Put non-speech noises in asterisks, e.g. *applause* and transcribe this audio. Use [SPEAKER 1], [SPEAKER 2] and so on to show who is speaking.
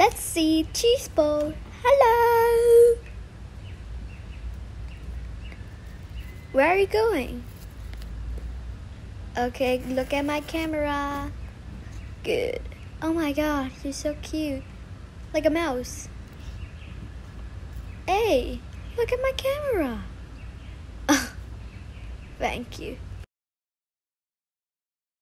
[SPEAKER 1] Let's see cheese ball. Hello. Where are you going? Okay, look at my camera. Good. Oh my god, you're so cute. Like a mouse. Hey, look at my camera. *laughs* Thank you.